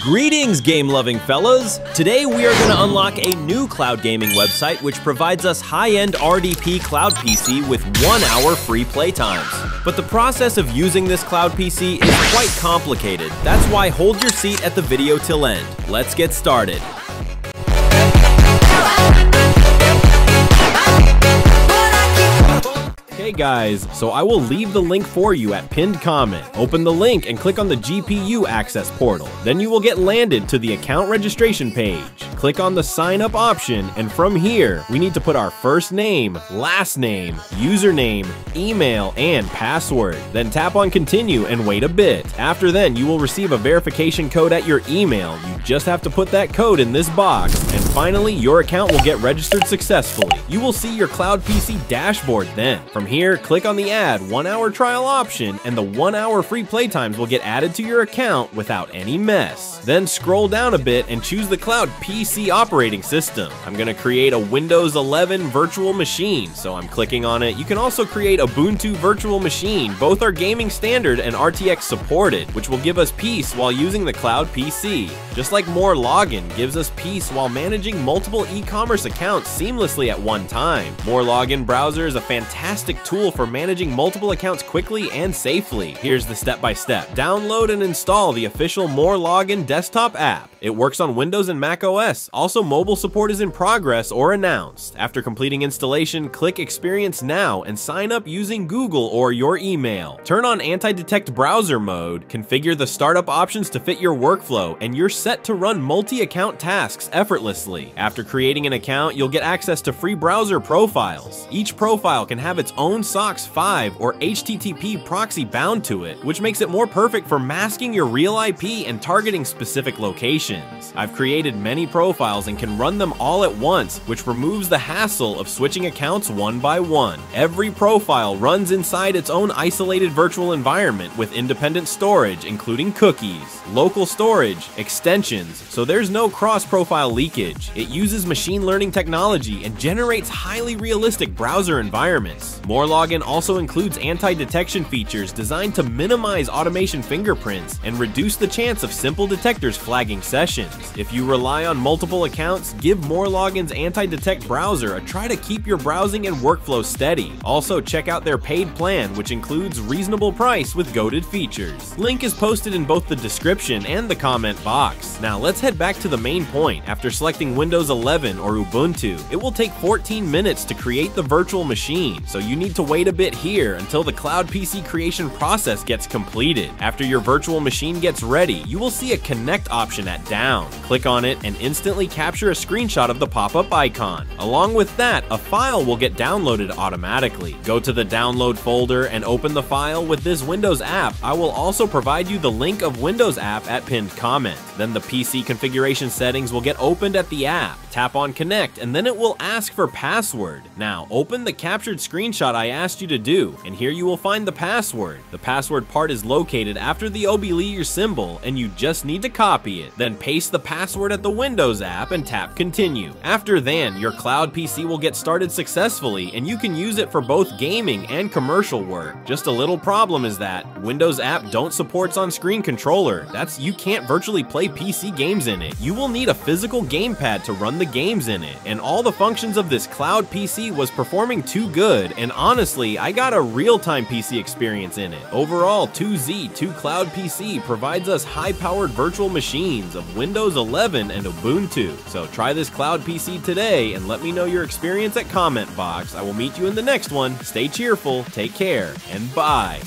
Greetings, game-loving fellas! Today we are going to unlock a new cloud gaming website which provides us high-end RDP cloud PC with one hour free playtimes. But the process of using this cloud PC is quite complicated. That's why hold your seat at the video till end. Let's get started. Hey guys, so I will leave the link for you at pinned comment. Open the link and click on the GPU access portal. Then you will get landed to the account registration page. Click on the sign up option and from here, we need to put our first name, last name, username, email, and password. Then tap on continue and wait a bit. After then, you will receive a verification code at your email. You just have to put that code in this box. And finally, your account will get registered successfully. You will see your Cloud PC dashboard then. From here, click on the add one hour trial option and the one hour free playtimes will get added to your account without any mess. Then scroll down a bit and choose the Cloud PC operating system. I'm gonna create a Windows 11 virtual machine, so I'm clicking on it. You can also create a Ubuntu virtual machine. Both are gaming standard and RTX supported, which will give us peace while using the Cloud PC. Just like MoreLogin gives us peace while managing multiple e-commerce accounts seamlessly at one time. MoreLogin browser is a fantastic tool for managing multiple accounts quickly and safely. Here's the step-by-step. -step. Download and install the official MoreLogin desktop app. It works on Windows and Mac OS. Also, mobile support is in progress or announced. After completing installation, click Experience Now and sign up using Google or your email. Turn on anti-detect browser mode, configure the startup options to fit your workflow, and you're set to run multi-account tasks effortlessly. After creating an account, you'll get access to free browser profiles. Each profile can have its own SOCKS 5 or HTTP proxy bound to it, which makes it more perfect for masking your real IP and targeting specific locations. I've created many profiles and can run them all at once, which removes the hassle of switching accounts one by one. Every profile runs inside its own isolated virtual environment with independent storage, including cookies, local storage, extensions, so there's no cross-profile leakage. It uses machine learning technology and generates highly realistic browser environments. MoreLogin also includes anti-detection features designed to minimize automation fingerprints and reduce the chance of simple detectors flagging sessions. If you rely on multiple accounts, give MoreLogin's anti-detect browser a try to keep your browsing and workflow steady. Also, check out their paid plan, which includes reasonable price with goaded features. Link is posted in both the description and the comment box. Now let's head back to the main point. After selecting Windows 11 or Ubuntu, it will take 14 minutes to create the virtual machine, so you need to wait a bit here until the Cloud PC creation process gets completed. After your virtual machine gets ready, you will see a connect option at down. Click on it and instantly capture a screenshot of the pop-up icon. Along with that, a file will get downloaded automatically. Go to the download folder and open the file with this Windows app. I will also provide you the link of Windows app at pinned comment. Then the PC configuration settings will get opened at the app. Tap on connect and then it will ask for password. Now open the captured screenshot I asked you to do and here you will find the password. The password part is located after the oblique symbol and you just need to copy it. Then paste the password at the Windows app and tap continue. After then, your cloud PC will get started successfully and you can use it for both gaming and commercial work. Just a little problem is that Windows app don't supports on-screen controller. That's you can't virtually play PC games in it. You will need a physical gamepad to run the games in it, and all the functions of this cloud PC was performing too good, and honestly, I got a real-time PC experience in it. Overall, 2Z, 2 Cloud PC provides us high-powered virtual machines of Windows 11 and Ubuntu. So try this cloud PC today and let me know your experience at comment box. I will meet you in the next one. Stay cheerful, take care, and bye.